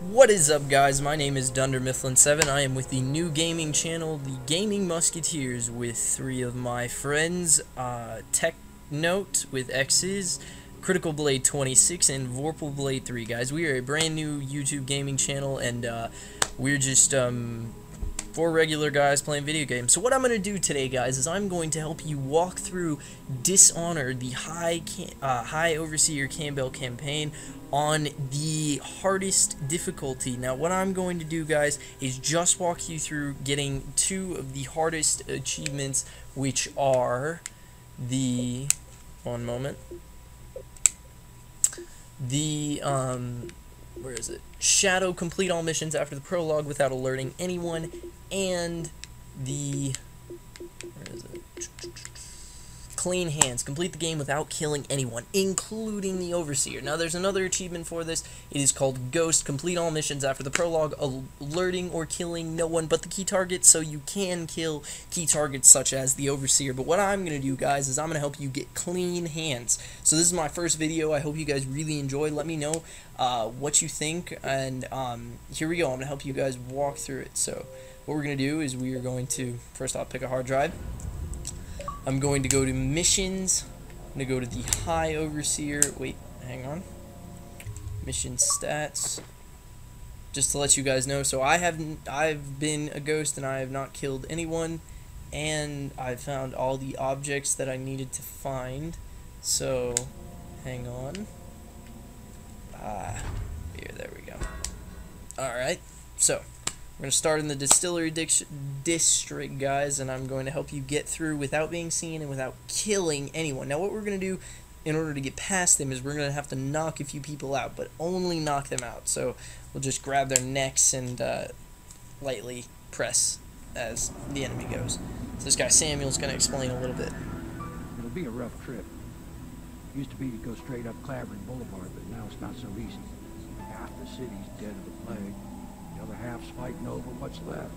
What is up guys, my name is Dunder Mifflin7, I am with the new gaming channel, the Gaming Musketeers, with three of my friends, uh, Tech Note with X's, Critical Blade 26, and Vorpal Blade 3. Guys, we are a brand new YouTube gaming channel, and uh, we're just um, four regular guys playing video games. So what I'm going to do today, guys, is I'm going to help you walk through Dishonored, the High, uh, High Overseer Campbell campaign on the hardest difficulty. Now, what I'm going to do, guys, is just walk you through getting two of the hardest achievements, which are the... One moment. The, um, where is it? Shadow complete all missions after the prologue without alerting anyone, and the, where is it? Clean hands. Complete the game without killing anyone, including the Overseer. Now, there's another achievement for this. It is called Ghost. Complete all missions after the prologue, alerting or killing no one but the key target, so you can kill key targets such as the Overseer. But what I'm going to do, guys, is I'm going to help you get clean hands. So this is my first video. I hope you guys really enjoy. Let me know uh, what you think, and um, here we go. I'm going to help you guys walk through it. So what we're going to do is we are going to, first off, pick a hard drive. I'm going to go to missions. I'm going to go to the high overseer. Wait, hang on. Mission stats. Just to let you guys know. So I haven't I've been a ghost and I have not killed anyone and I found all the objects that I needed to find. So hang on. Ah, here there we go. All right. So, we're going to start in the distillery district, guys, and I'm going to help you get through without being seen and without killing anyone. Now, what we're going to do in order to get past them is we're going to have to knock a few people out, but only knock them out. So we'll just grab their necks and uh, lightly press as the enemy goes. So this guy Samuel's going to explain a little bit. It'll be a rough trip. Used to be to go straight up Clavering Boulevard, but now it's not so easy. Half the city's dead of the plague. The other half's fighting over what's left.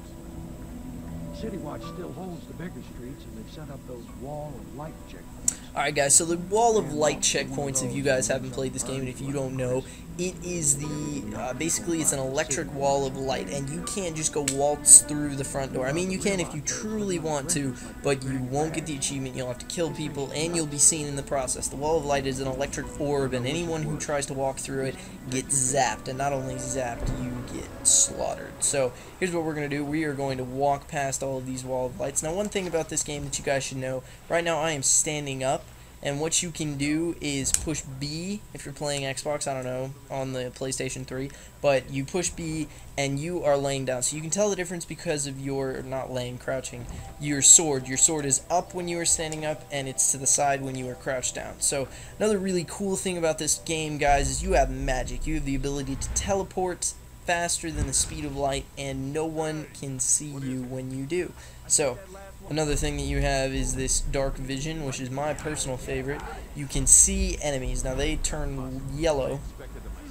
City Watch still holds the bigger streets, and they've set up those wall and light checkpoints. Alright guys, so the wall of light checkpoints, if you guys haven't played this game, and if you don't know, it is the, uh, basically it's an electric wall of light, and you can't just go waltz through the front door. I mean, you can if you truly want to, but you won't get the achievement, you'll have to kill people, and you'll be seen in the process. The wall of light is an electric orb, and anyone who tries to walk through it gets zapped, and not only zapped, you get slaughtered. So, here's what we're going to do. We are going to walk past all of these wall of lights. Now, one thing about this game that you guys should know, right now I am standing up, and what you can do is push B if you're playing Xbox, I don't know, on the PlayStation 3, but you push B and you are laying down. So you can tell the difference because of your, not laying, crouching, your sword. Your sword is up when you are standing up and it's to the side when you are crouched down. So another really cool thing about this game, guys, is you have magic. You have the ability to teleport faster than the speed of light and no one can see you when you do. So Another thing that you have is this dark vision, which is my personal favorite. You can see enemies. Now they turn yellow.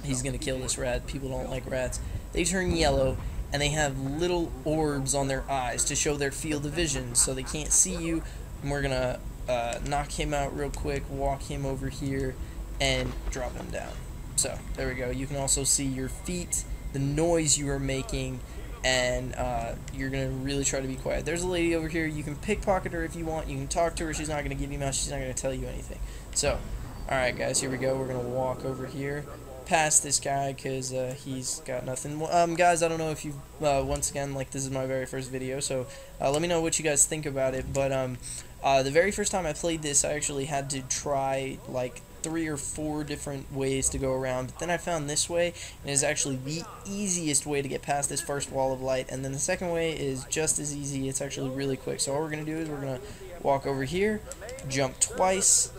He's going to kill this rat. People don't like rats. They turn yellow, and they have little orbs on their eyes to show their field of vision, so they can't see you. And we're going to uh, knock him out real quick, walk him over here, and drop him down. So, there we go. You can also see your feet, the noise you are making, and uh, you're gonna really try to be quiet. There's a lady over here. You can pickpocket her if you want. You can talk to her. She's not gonna give you much. She's not gonna tell you anything. So, all right, guys, here we go. We're gonna walk over here past this guy because uh, he's got nothing. Um, guys, I don't know if you uh, once again like this is my very first video, so uh, let me know what you guys think about it. But um, uh, the very first time I played this, I actually had to try like three or four different ways to go around. But then I found this way, and it's actually the easiest way to get past this first wall of light. And then the second way is just as easy. It's actually really quick. So all we're going to do is we're going to walk over here, jump twice,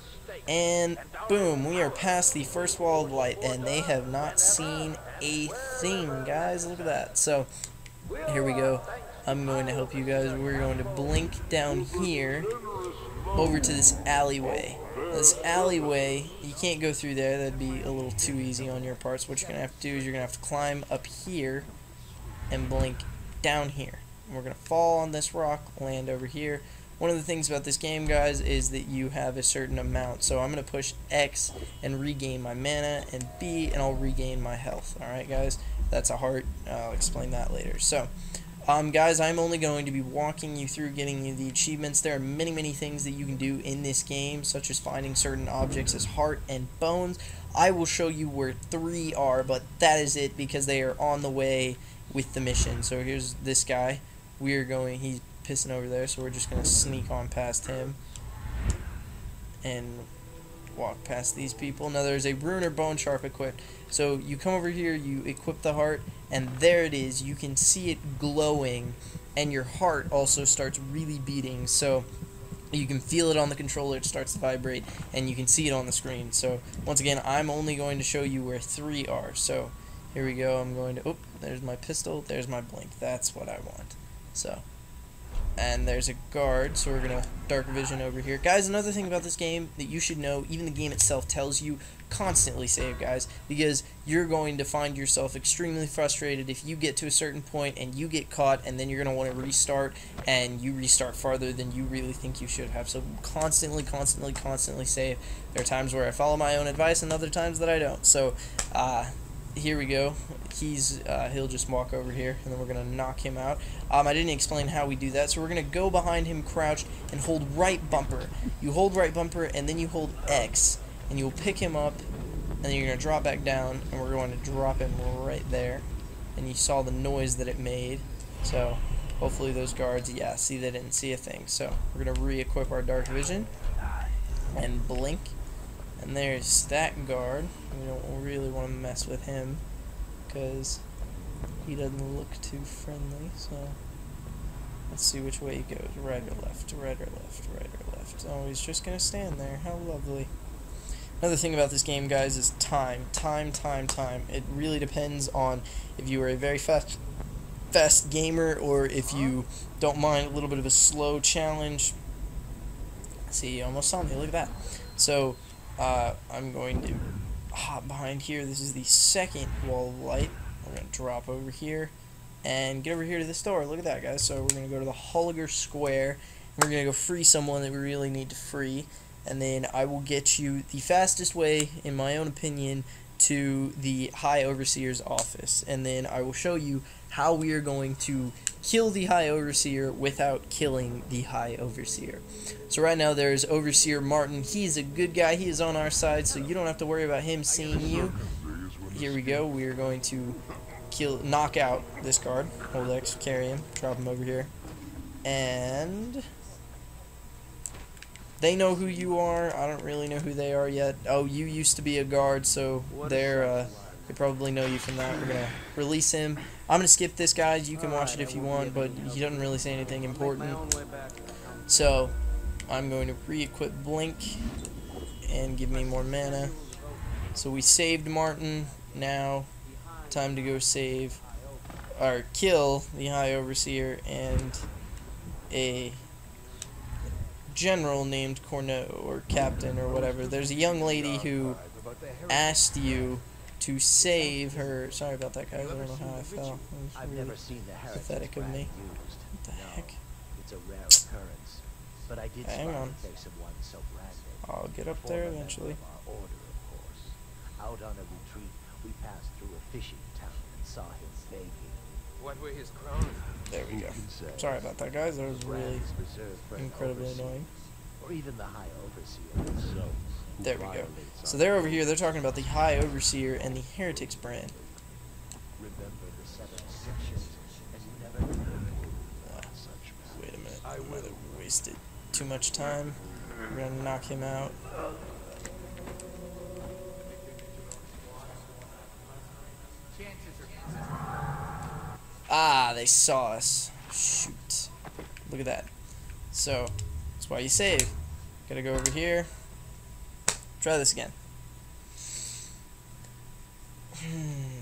and boom, we are past the first wall of light, and they have not seen a thing, guys. Look at that. So here we go. I'm going to help you guys. We're going to blink down here over to this alleyway. This alleyway, you can't go through there. That'd be a little too easy on your parts. What you're going to have to do is you're going to have to climb up here and blink down here. And we're going to fall on this rock, land over here. one of the things about this game, guys, is that you have a certain amount. So I'm going to push X and regain my mana, and B, and I'll regain my health. Alright, guys? That's a heart. I'll explain that later. So, um, guys, I'm only going to be walking you through getting you the achievements. There are many, many things that you can do in this game, such as finding certain objects as heart and bones. I will show you where three are, but that is it because they are on the way with the mission. So here's this guy. We are going, he's pissing over there, so we're just going to sneak on past him and walk past these people. Now there's a rune or bone charm equipped. So you come over here, you equip the heart, and there it is. You can see it glowing, and your heart also starts really beating. So you can feel it on the controller, it starts to vibrate, and you can see it on the screen. So once again, I'm only going to show you where three are. So here we go. I'm going to, oh, there's my pistol, there's my blink. That's what I want. So and there's a guard, so we're gonna dark vision over here. Guys, another thing about this game that you should know, even the game itself tells you, constantly save, guys, because you're going to find yourself extremely frustrated if you get to a certain point and you get caught, and then you're gonna want to restart, and you restart farther than you really think you should have. So constantly, constantly, constantly save. There are times where I follow my own advice, and other times that I don't. So, uh, here we go. He's uh, he'll just walk over here, and then we're gonna knock him out. Um, I didn't explain how we do that, so we're gonna go behind him, crouch, and hold right bumper. You hold right bumper, and then you hold X, and you'll pick him up, and then you're gonna drop back down, and we're going to drop him right there. And you saw the noise that it made, so hopefully those guards, yeah, see they didn't see a thing. So we're gonna re-equip our dark vision and blink and there's that guard. We don't really want to mess with him because he doesn't look too friendly. So let's see which way he goes. Right or left, right or left, right or left. Oh, he's just going to stand there. How lovely. Another thing about this game, guys, is time. Time, time, time. It really depends on if you are a very fast fast gamer or if you uh-huh. don't mind a little bit of a slow challenge. See, almost saw me. Look at that. So, uh, I'm going to hop behind here. This is the second wall light. We're going to drop over here and get over here to the store. Look at that, guys. So we're going to go to the Holger Square. And we're going to go free someone that we really need to free. And then I will get you the fastest way, in my own opinion, to the High Overseer's office. And then I will show you how we are going to kill the High Overseer without killing the High Overseer. So right now there's Overseer Martin. He's a good guy. He is on our side, so you don't have to worry about him seeing you. Here we go. We are going to kill, knock out this guard. Hold X, carry him, drop him over here. And... They know who you are. I don't really know who they are yet. Oh, you used to be a guard, so they're, uh, they probably know you from that. We're going to release him. I'm going to skip this, guys. You can watch it if you want, but he doesn't really say anything important. So, I'm going to re-equip Blink and give me more mana. So we saved Martin. Now, time to go save, or kill the High Overseer and a general named Curnow, or captain, or whatever. There's a young lady who asked you to save her. Sorry about that, guys. I don't know how I fell. It was really pathetic of me. What the heck? It's a rare occurrence, but I did Hang on. face of one so. I'll get up there eventually. order, of course. Out on a retreat, we passed through a fishing town and saw him begging. What were his crimes? There we go. Sorry about that, guys. That was really is reserved for an incredibly annoying. Or even the high overseer himself. There we go. So they're over here. They're talking about the High Overseer and the Heretics brand. Remember the seven sections and never forget such Wait a minute. I might have wasted too much time. We're gonna knock him out. Ah, they saw us. Shoot. Look at that. So, that's why you save. Gotta go over here. Try this again. Hmm.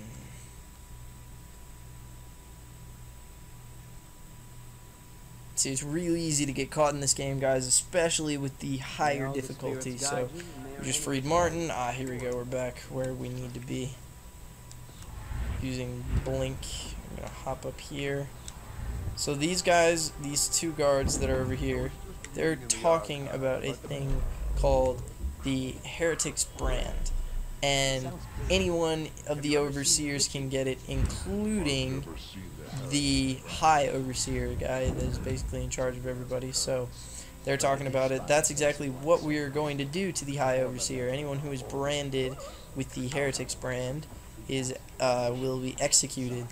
See, it's really easy to get caught in this game, guys, especially with the higher difficulty. So, we just freed Martin. Ah, here we go. We're back where we need to be. Using Blink. I'm going to hop up here. So these guys, these two guards that are over here, they're talking about a thing called the Heretics brand. And anyone of the overseers can get it, including the high overseer guy that is basically in charge of everybody. So they're talking about it. That's exactly what we are going to do to the high overseer. Anyone who is branded with the heretics brand is uh, will be executed.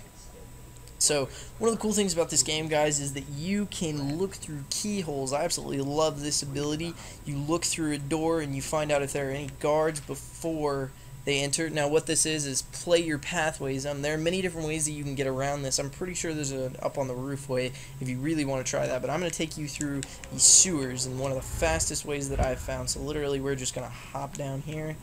So one of the cool things about this game, guys, is that you can look through keyholes. I absolutely love this ability. You look through a door and you find out if there are any guards before they enter. Now what this is is play your pathways. Um, there are many different ways that you can get around this. I'm pretty sure there's an up on the roof way if you really want to try that. But I'm going to take you through the sewers in one of the fastest ways that I've found. So literally we're just going to hop down here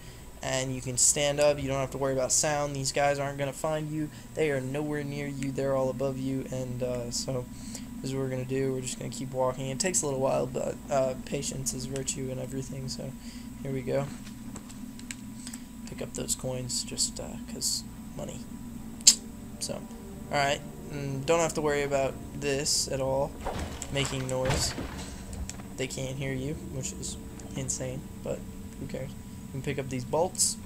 and you can stand up. You don't have to worry about sound. These guys aren't going to find you. They are nowhere near you. They're all above you. And uh, so this is what we're going to do. We're just going to keep walking. It takes a little while, but uh, patience is virtue and everything. So here we go pick up those coins just because uh, money. So, alright, mm, don't have to worry about this at all, making noise. They can't hear you, which is insane, but who cares. Can pick up these bolts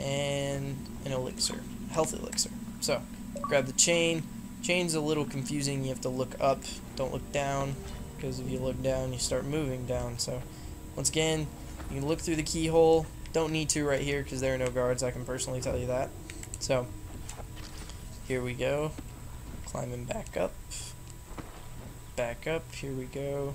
and an elixir, health elixir. So, grab the chain. Chain's a little confusing. You have to look up, don't look down, because if you look down, you start moving down. So, once again, you can look through the keyhole, don't need to right here because there are no guards, I can personally tell you that. So, here we go. Climbing back up. Back up, here we go.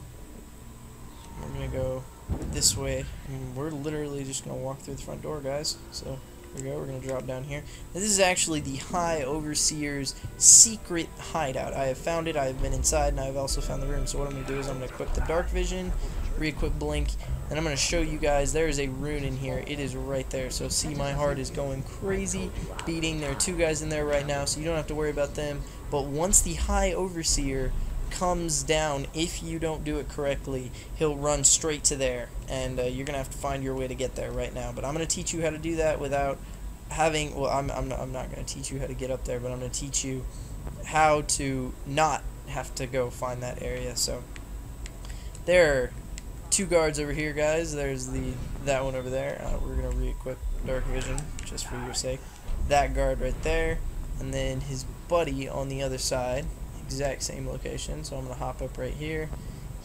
We're going to go this way. And we're literally just going to walk through the front door, guys. So, here we go. We're going to drop down here. This is actually the High Overseer's secret hideout. I have found it, I have been inside, and I have also found the room. So what I'm going to do is I'm going to equip the Dark Vision, re-equip Blink, and I'm going to show you guys, there is a rune in here. It is right there. So see, my heart is going crazy, beating. There are two guys in there right now, so you don't have to worry about them. But once the High Overseer comes down, if you don't do it correctly, he'll run straight to there. And uh, you're going to have to find your way to get there right now. But I'm going to teach you how to do that without having, well, I'm, I'm not, I'm not going to teach you how to get up there, but I'm going to teach you how to not have to go find that area. So there are two guards over here, guys. There's the that one over there. Uh, we're gonna re-equip Dark Vision just for your sake. That guard right there, and then his buddy on the other side, exact same location. So I'm gonna hop up right here.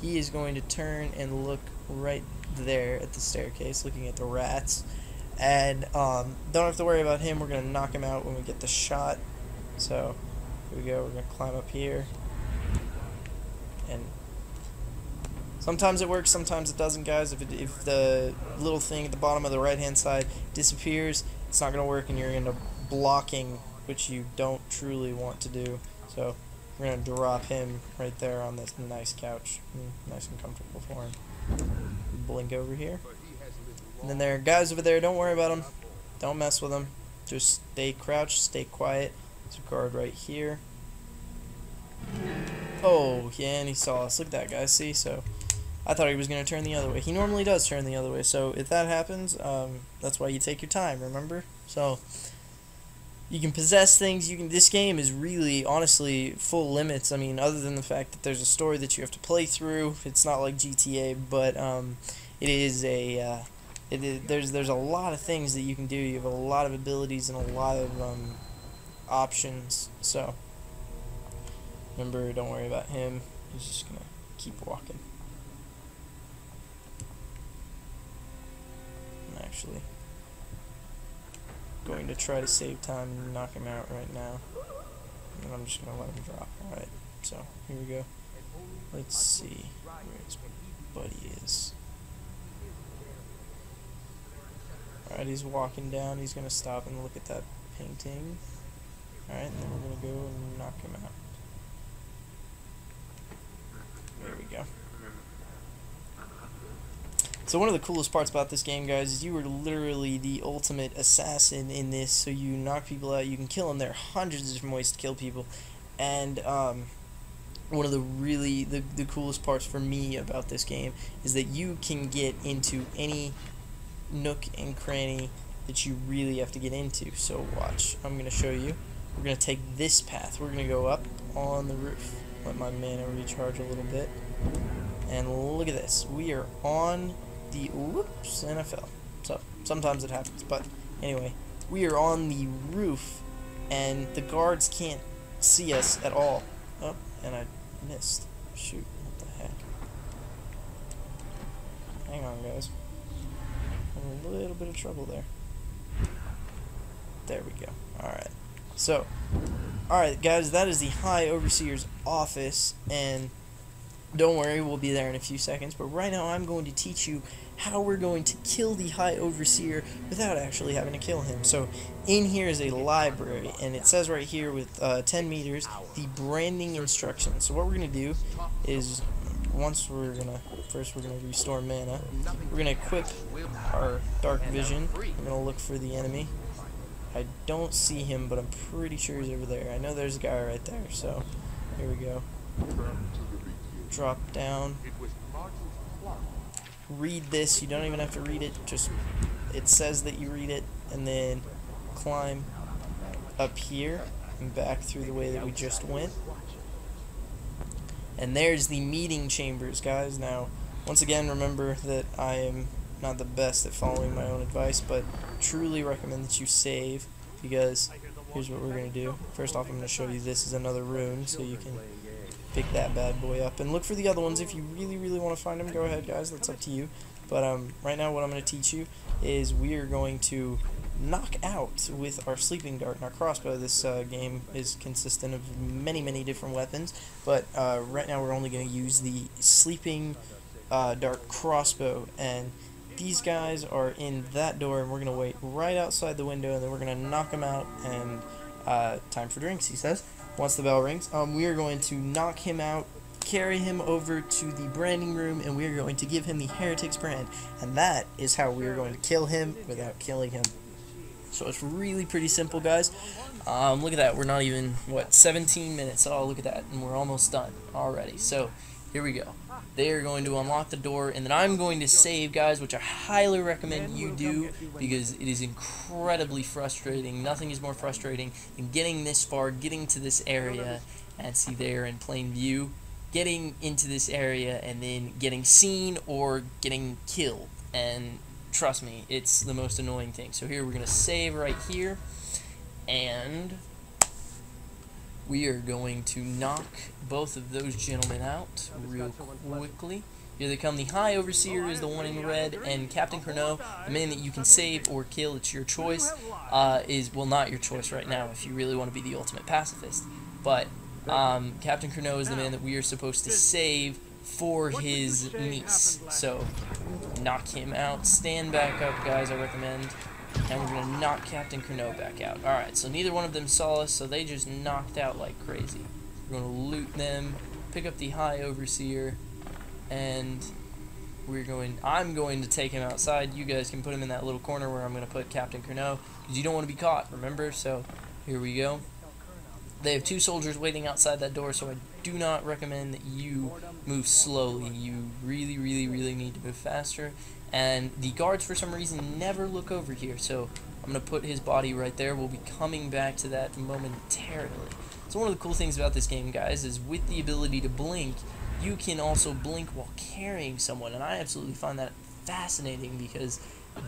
He is going to turn and look right there at the staircase, looking at the rats. And um, don't have to worry about him. We're gonna knock him out when we get the shot. So here we go. We're gonna climb up here and Sometimes it works, sometimes it doesn't, guys. If, it, if the little thing at the bottom of the right-hand side disappears, it's not going to work, and you're going to blocking, which you don't truly want to do. So we're going to drop him right there on this nice couch. Mm, nice and comfortable for him. Blink over here. And then there are guys over there. Don't worry about them. Don't mess with them. Just stay crouched, stay quiet. There's a guard right here. Oh, yeah, and he saw us. Look at that guy. See, so I thought he was going to turn the other way. He normally does turn the other way, so if that happens, um, that's why you take your time, remember? So, you can possess things, you can, this game is really, honestly, full limits, I mean, other than the fact that there's a story that you have to play through, it's not like GTA, but, um, it is a, uh, there's, there's a lot of things that you can do, you have a lot of abilities and a lot of, um, options, so, remember, don't worry about him, he's just gonna keep walking. actually. Going to try to save time and knock him out right now. And I'm just going to let him drop. Alright, so here we go. Let's see where his buddy is. Alright, he's walking down. He's going to stop and look at that painting. Alright, then we're going to go and knock him out. There we go. So one of the coolest parts about this game, guys, is you are literally the ultimate assassin in this. So you knock people out, you can kill them. There are hundreds of different ways to kill people, and um, one of the really the, the coolest parts for me about this game is that you can get into any nook and cranny that you really have to get into. So watch, I'm gonna show you. We're gonna take this path. We're gonna go up on the roof. Let my mana recharge a little bit And look at this. We are on the whoops NFL. So sometimes it happens, but anyway, we are on the roof, and the guards can't see us at all. Oh, and I missed. Shoot, what the heck? Hang on, guys. I'm a little bit of trouble there. There we go. Alright. So, alright, guys, that is the High Overseer's office, and don't worry, we'll be there in a few seconds, but right now I'm going to teach you how we're going to kill the High Overseer without actually having to kill him. So, in here is a library, and it says right here with uh, 10 meters, the branding instructions. So what we're going to do is, once we're going to, first we're going to restore mana, we're going to equip our Dark Vision, we're going to look for the enemy. I don't see him, but I'm pretty sure he's over there. I know there's a guy right there, so here we go. Drop down. Read this. You don't even have to read it. Just it says that you read it, and then climb up here and back through the way that we just went. And there's the meeting chambers, guys. Now, once again, remember that I am not the best at following my own advice, but truly recommend that you save because here's what we're going to do. First off, I'm going to show you this is another rune so you can pick that bad boy up. And look for the other ones. If you really, really want to find them, go ahead, guys. That's up to you. But um, right now, what I'm going to teach you is we are going to knock out with our sleeping dart and our crossbow. This uh, game is consistent of many, many different weapons, but uh, right now we're only going to use the sleeping uh, dart crossbow. And these guys are in that door, and we're going to wait right outside the window, and then we're going to knock them out. And uh, time for drinks, he says. Once the bell rings, um, we are going to knock him out carry him over to the branding room and we are going to give him the heretics brand and that is how we are going to kill him without killing him so it's really pretty simple, guys. Um, look at that. We're not even, what, 17 minutes. Oh, look at that. And we're almost done already. So here we go. They are going to unlock the door, and then I'm going to save, guys, which I highly recommend you do because it is incredibly frustrating. Nothing is more frustrating than getting this far, getting to this area, and see there in plain view, getting into this area, and then getting seen or getting killed. And trust me, it's the most annoying thing. So here we're going to save right here, and we are going to knock both of those gentlemen out real quickly. Here they come. The High Overseer is the one in red, and Captain Curnow, the man that you can save or kill, it's your choice, uh, is, well, not your choice right now if you really want to be the ultimate pacifist. But um, Captain Curnow is the man that we are supposed to save for his niece. So, knock him out. Stand back up, guys, I recommend. And we're going to knock Captain Curnow back out. Alright, so neither one of them saw us, so they just knocked out like crazy. We're going to loot them, pick up the High Overseer, and we're going, I'm going to take him outside. You guys can put him in that little corner where I'm going to put Captain Curnow, because you don't want to be caught, remember? So, here we go. They have two soldiers waiting outside that door, so I do not recommend that you move slowly. You really, really, really need to move faster. And the guards, for some reason, never look over here, so I'm going to put his body right there. We'll be coming back to that momentarily. So one of the cool things about this game, guys, is with the ability to blink, you can also blink while carrying someone, and I absolutely find that fascinating because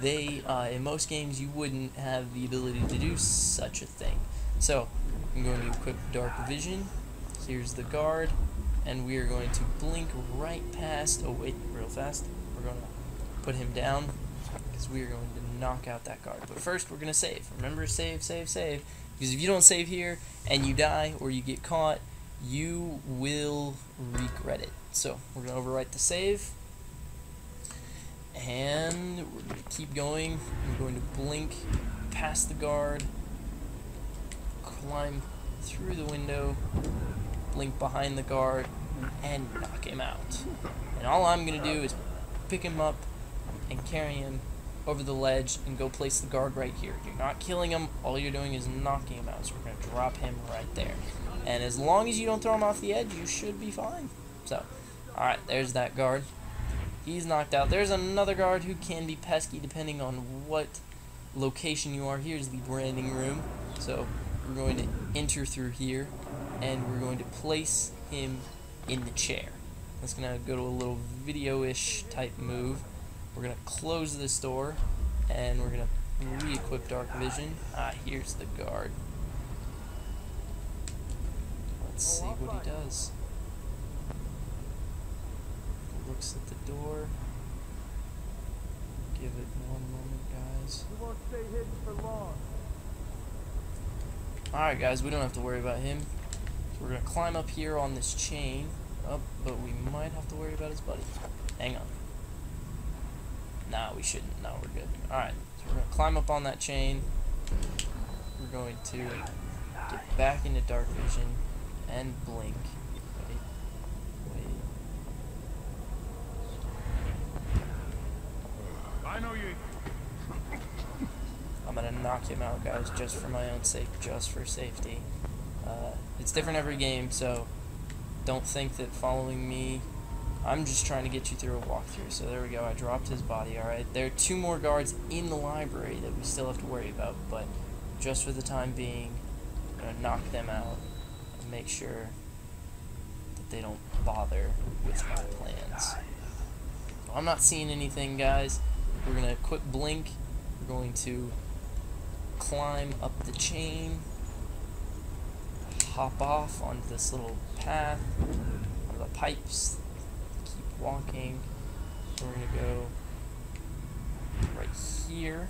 they, uh, in most games, you wouldn't have the ability to do such a thing. So, I'm going to equip Dark Vision. Here's the guard. And we are going to blink right past... Oh, wait, real fast. We're going to put him down because we are going to knock out that guard. But first, we're going to save. Remember, save, save, save. Because if you don't save here and you die or you get caught, you will regret it. So, we're going to overwrite the save. And we're going to keep going. I'm going to blink past the guard climb through the window, blink behind the guard, and knock him out. And all I'm going to do is pick him up and carry him over the ledge and go place the guard right here. You're not killing him, all you're doing is knocking him out. So we're going to drop him right there. And as long as you don't throw him off the edge, you should be fine. So, alright, there's that guard. He's knocked out. There's another guard who can be pesky depending on what location you are. Here's the branding room. So, we're going to enter through here, and we're going to place him in the chair. That's gonna go to a little video-ish type move. We're gonna close this door, and we're gonna re-equip dark vision. Ah, here's the guard. Let's see what he does. Looks at the door. Give it one moment, guys. You won't stay hidden for long. Alright guys, we don't have to worry about him. So we're gonna climb up here on this chain. Up, but we might have to worry about his buddy. Hang on. Nah, we shouldn't. No, we're good. Alright, so we're gonna climb up on that chain. We're going to get back into dark vision and blink. Wait. Wait. I know you. I'm gonna knock him out, guys, just for my own sake, just for safety. Uh, it's different every game, so don't think that following me. I'm just trying to get you through a walkthrough. So there we go. I dropped his body. All right. There are two more guards in the library that we still have to worry about, but just for the time being, I'm gonna knock them out and make sure that they don't bother with my plans. I'm not seeing anything, guys. We're gonna equip blink. We're going to climb up the chain, hop off onto this little path, on the pipes, keep walking. We're gonna go right here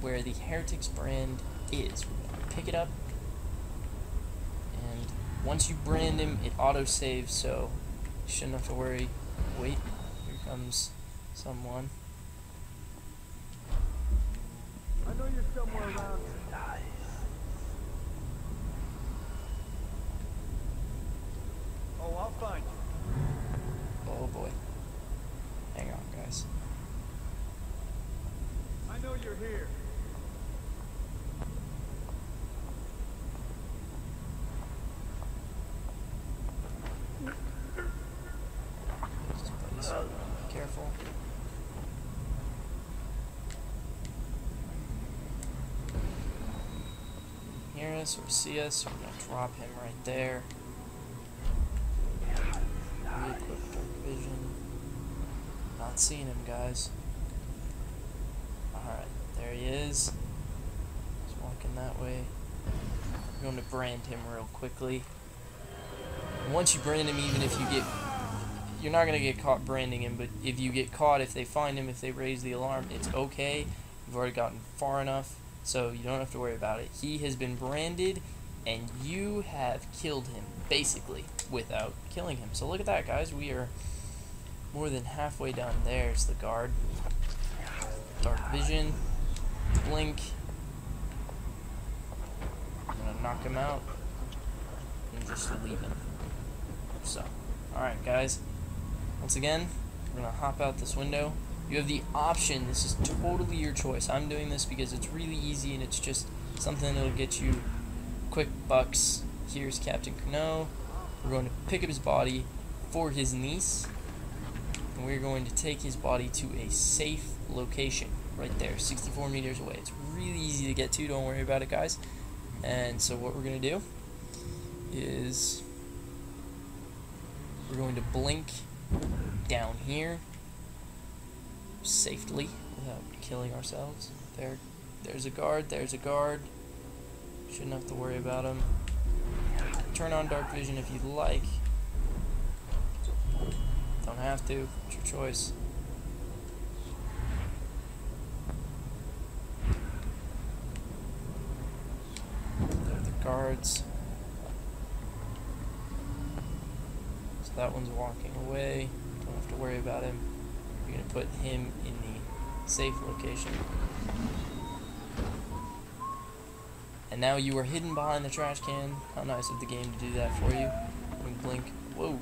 where the Heretics brand is. We're gonna pick it up, and once you brand him, it auto saves, so you shouldn't have to worry. Wait, here comes someone. I know you're somewhere around. Oh, I'll find you. Oh boy. Hang on, guys. I know you're here. Careful. Hear us or see us, we're gonna drop him right there. Re-equip dark vision. Not seeing him, guys. He is. He's walking that way. We're going to brand him real quickly. And once you brand him, even if you get you're not gonna get caught branding him, but if you get caught, if they find him, if they raise the alarm, it's okay. You've already gotten far enough, so you don't have to worry about it. He has been branded, and you have killed him, basically, without killing him. So look at that, guys. We are more than halfway down. There's the guard. Dark vision. Blink. I'm gonna knock him out. And just leave him. So, alright, guys. Once again, we're gonna hop out this window. You have the option, this is totally your choice. I'm doing this because it's really easy and it's just something that'll get you quick bucks. Here's Captain Cano. We're going to pick up his body for his niece. And we're going to take his body to a safe location right there, 64 meters away. It's really easy to get to, don't worry about it, guys. And so, what we're going to do is we're going to blink down here safely without killing ourselves. There, there's a guard. There's a guard. Shouldn't have to worry about him. Turn on dark vision if you'd like. Don't have to. It's your choice. There are the guards. So that one's walking away. Don't have to worry about him. You're gonna put him in the safe location. And now you are hidden behind the trash can. How nice of the game to do that for you. When blink, whoa,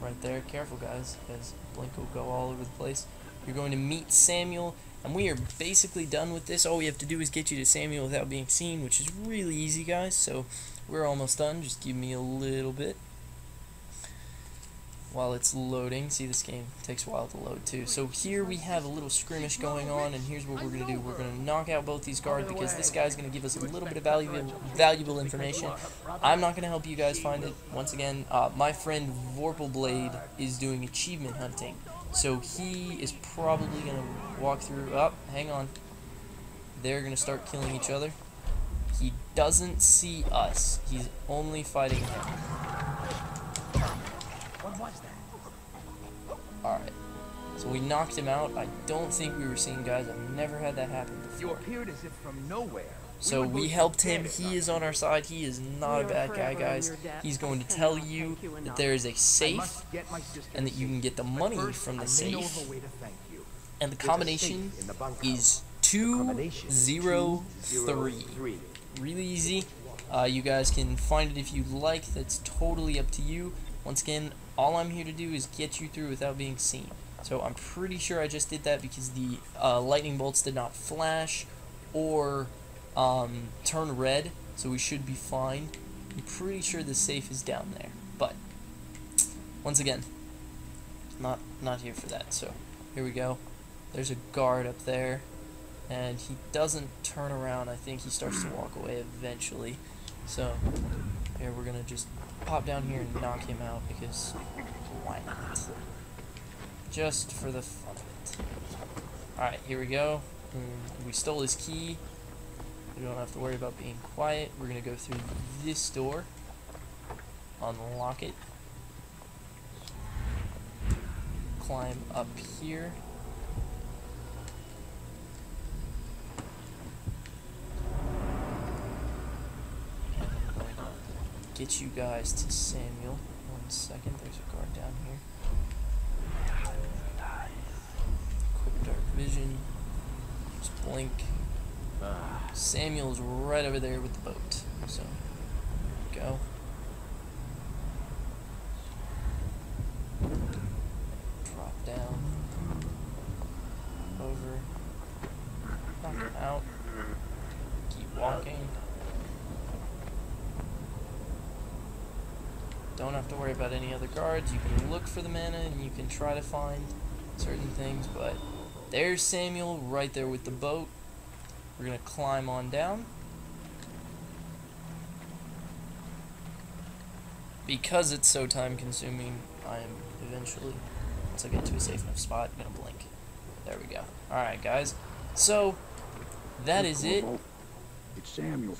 right there. Careful, guys, because blink will go all over the place. You're going to meet Samuel, and we are basically done with this. All we have to do is get you to Samuel without being seen, which is really easy, guys. So we're almost done. Just give me a little bit. While it's loading. See, this game takes a while to load too. So here we have a little skirmish going on, and here's what we're gonna do. We're gonna knock out both these guards because this guy's gonna give us a little bit of valuable valuable information. I'm not gonna help you guys find it. Once again, uh, my friend Vorpalblade is doing achievement hunting, so he is probably gonna walk through. Up, oh, hang on. They're gonna start killing each other. He doesn't see us. He's only fighting him. What was that? Alright. So we knocked him out. I don't think we were seeing guys. I've never had that happen before. You appeared as if from nowhere. So were we helped him. He is on our side. He is not a bad guy, guys. He's going to tell you you that there is a safe must get my sister and that you can get the money first, from the I may know safe. way to thank you. And the There's combination safe in the bunkhouse. is Combination 203. 203. Really easy. Uh, you guys can find it if you like. That's totally up to you. Once again, all I'm here to do is get you through without being seen. So I'm pretty sure I just did that because the uh, lightning bolts did not flash or um, turn red, so we should be fine. I'm pretty sure the safe is down there, but once again, not not here for that. So here we go. There's a guard up there, and he doesn't turn around. I think he starts to walk away eventually. So here we're gonna just pop down here and knock him out because why not? Just for the fun of it. Alright, here we go. Mm, We stole his key. We don't have to worry about being quiet. We're gonna go through this door. Unlock it. Climb up here. And I'm going to get you guys to Samuel. One second, there's a guard down here. Quick dark vision. Just blink. Ah. Samuel's right over there with the boat. So, there we go. Drop down. Over. Knock him out. Keep walking. Don't have to worry guards. You can look for the mana and you can try to find certain things, but there's Samuel right there with the boat. We're gonna climb on down. Because it's so time consuming, I am eventually, once I get to a safe enough spot, gonna blink. There we go. Alright guys. So that is it. It's Samuel.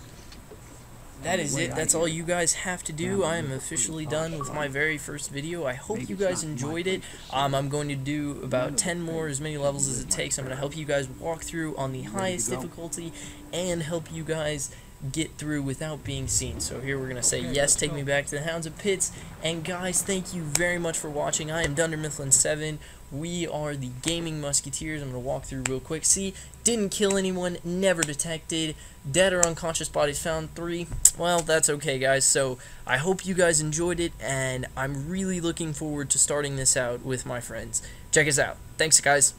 That is it. That's all you guys have to do. I am officially done with my very first video. I hope you guys enjoyed it. place to say. Um, I'm going to do about 10 more, as many levels as it takes. I'm going to help you guys walk through on the highest difficulty and help you guys get through without being seen. So here we're going to say, Okay, yes, take go. me back to the Hounds of Pits. And guys, thank you very much for watching. I am Dunder Mifflin 7. We are the Gaming Musketeers. I'm going to walk through real quick. See, didn't kill anyone, never detected. Dead or unconscious bodies found, 3. Well, that's okay, guys. So I hope you guys enjoyed it, and I'm really looking forward to starting this out with my friends. Check us out. Thanks, guys.